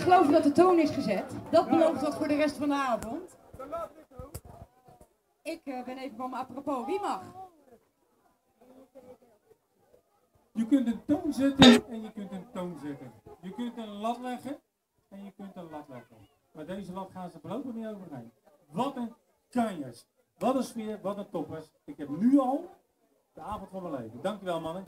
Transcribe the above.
Ik geloof dat de toon is gezet. Dat belooft wat voor de rest van de avond. Ik eh, ben even van mijn apropos. Wie mag? Je kunt een toon zetten en je kunt een toon zetten. Je kunt een lat leggen en je kunt een lat leggen. Maar deze lat gaan ze voorlopig niet overheen. Wat een kanjes. Wat een sfeer, wat een toppers. Ik heb nu al de avond van mijn leven. Dankjewel mannen.